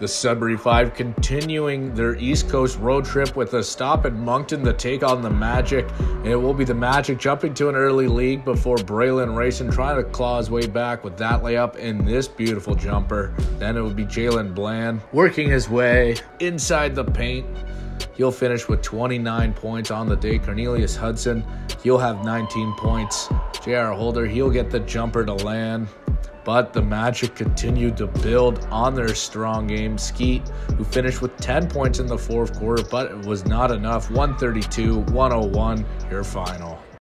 The Sudbury Five continuing their East Coast road trip with a stop at Moncton to take on the Magic. And it will be the Magic jumping to an early lead before Braylon Rayson trying to claw his way back with that layup and this beautiful jumper. Then it would be Jaylen Bland working his way inside the paint. He'll finish with 29 points on the day. Cornelius Hudson, he'll have 19 points. J.R. Holder, he'll get the jumper to land. But the Magic continued to build on their strong game. Skeete, who finished with 10 points in the fourth quarter, but it was not enough. 132 101, your final.